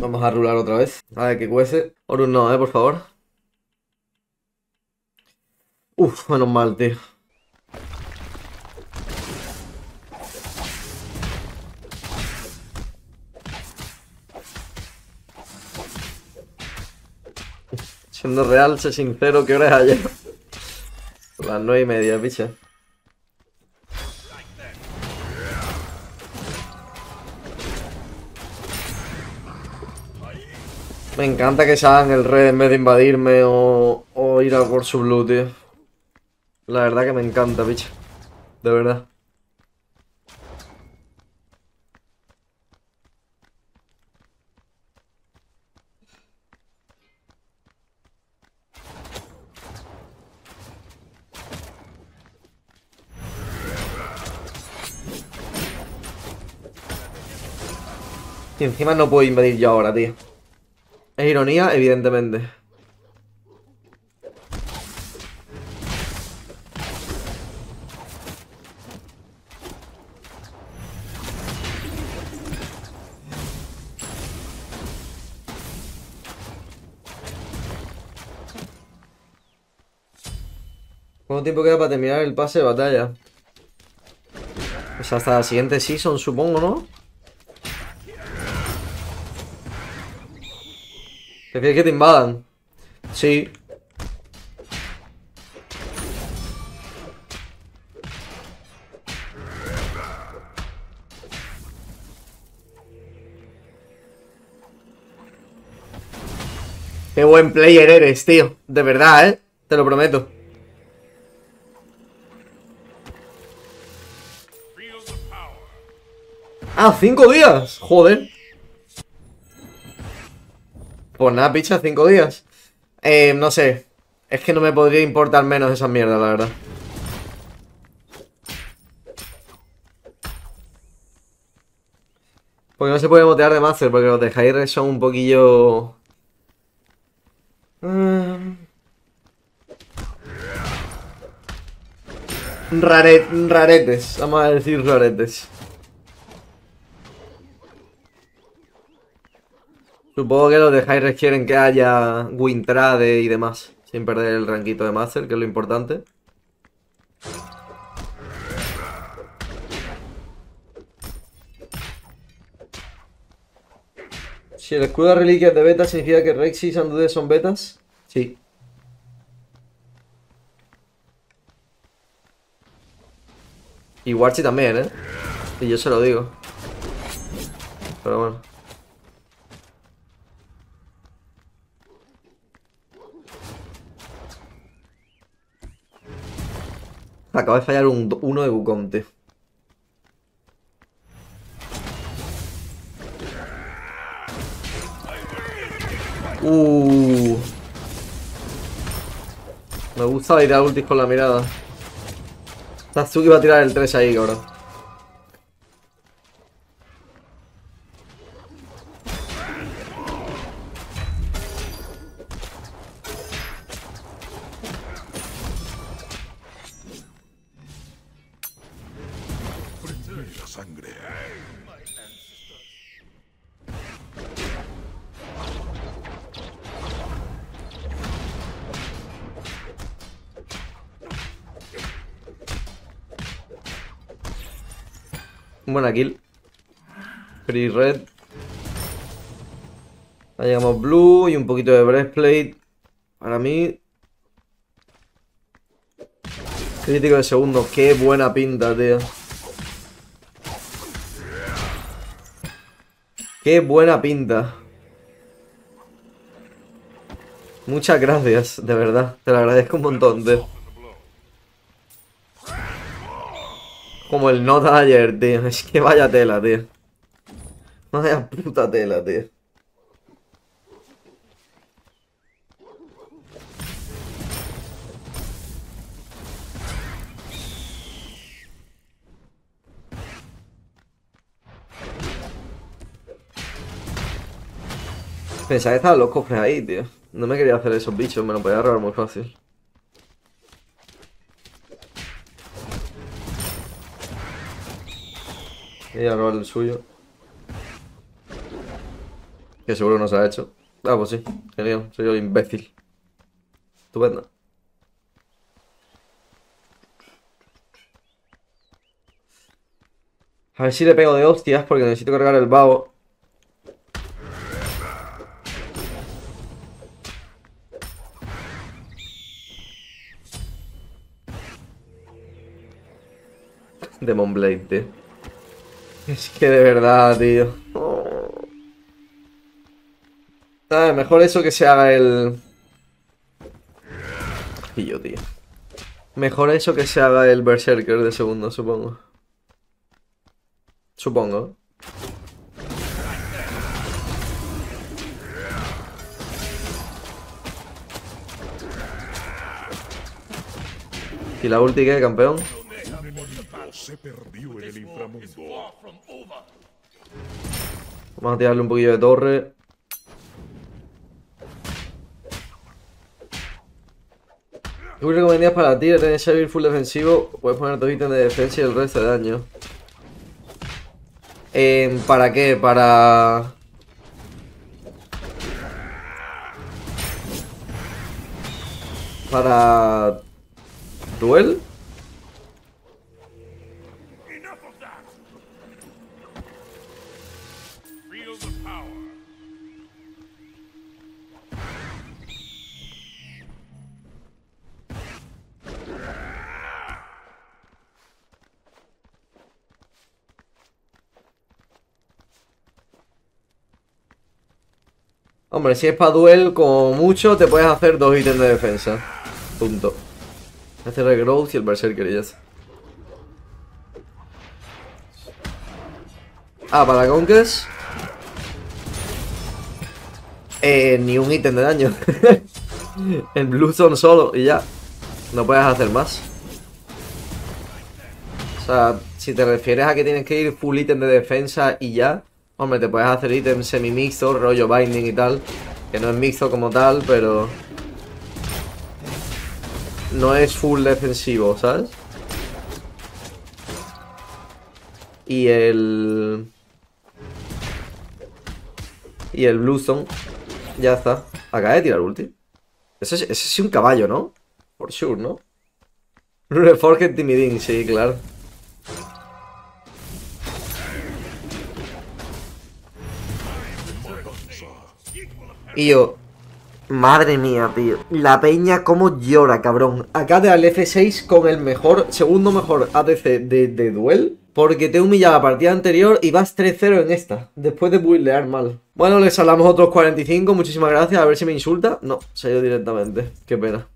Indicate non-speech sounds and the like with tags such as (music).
Vamos a rular otra vez. A ver qué cuece. Horus no, eh, por favor. Uf, menos mal, tío. Siendo real, sé sincero, ¿qué hora es ayer? Las nueve y media, picha. Me encanta que se hagan el red en vez de invadirme o, ir a por su blue, tío. La verdad que me encanta, bicho. De verdad. Y encima no puedo invadir yo ahora, tío. Es ironía, evidentemente. ¿Cuánto tiempo queda para terminar el pase de batalla? Pues hasta la siguiente season, supongo, ¿no? ¿Prefieres que te invadan? Sí. Qué buen player eres, tío. De verdad, ¿eh? Te lo prometo. Ah, cinco días. Joder. Pues nada, picha, cinco días. Eh, no sé. Es que no me podría importar menos esa mierda, la verdad. Porque no se puede motear de Master, porque los de Jair son un poquillo... Mm. Rare... raretes, vamos a decir raretes. Supongo que los de High quieren que haya Wintrade y demás. Sin perder el ranquito de Master, que es lo importante. Si el escudo de reliquias de beta significa que Rex y Sandude son betas, sí. Y Warchi también, ¿eh? Y yo se lo digo. Pero bueno. Acabo de fallar un, uno de Buconte. Uh. Me gusta ir a ultis con la mirada. Tatsuki va a tirar el 3 ahí, cabrón. Buena kill. Free red. Ahí llegamos blue y un poquito de breastplate. Para mí. Crítico de segundo. Qué buena pinta, tío. Qué buena pinta. Muchas gracias, de verdad. Te lo agradezco un montón, tío. Como el nota ayer, tío. (laughs) Es que vaya tela, tío. Vaya puta tela, tío. Pensaba que estaban los cofres ahí, tío. No me quería hacer esos bichos, me lo podía robar muy fácil. Y a robar el suyo. Que seguro no se ha hecho. Ah, pues sí. Genial. Soy yo imbécil. Estupendo. A ver si le pego de hostias porque necesito cargar el vago. Demon Blade, tío. Es que de verdad, tío. Ah, mejor eso que se haga el... Y yo, tío. Mejor eso que se haga el Berserker de segundo, supongo. Supongo. ¿Y la ulti qué, campeón? Perdió en el inframundo. Vamos a tirarle un poquillo de torre. ¿Qué recomendarías para ti? Tener Xavier full defensivo, puedes poner dos ítems de defensa y el resto de daño. Eh, ¿Para qué? Para... Para... ¿Duel? Hombre, si es para duel, como mucho, te puedes hacer dos ítems de defensa. Punto. Hacer el growth y el berserker y ya. Ah, para Conquest. Eh, ni un ítem de daño. (laughs) el Blue Zone solo y ya. No puedes hacer más. O sea, si te refieres a que tienes que ir full ítem de defensa y ya. Hombre, te puedes hacer ítem semi-mixto, rollo binding y tal. Que no es mixto como tal, pero... No es full defensivo, ¿sabes? Y el... Y el Bluestone. Ya está. Acaba de tirar ulti. Ese, es- ese es un caballo, ¿no? Por sure, ¿no? Reforged Timidin, sí, claro. Y yo, madre mía, tío. La peña como llora, cabrón. Acá de al F6 con el mejor, segundo mejor ADC de, de duel. Porque te he humillado la partida anterior y vas 3-0 en esta. Después de buildear mal. Bueno, les hablamos otros 45. Muchísimas gracias. A ver si me insulta. No, se ha ido directamente. Qué pena.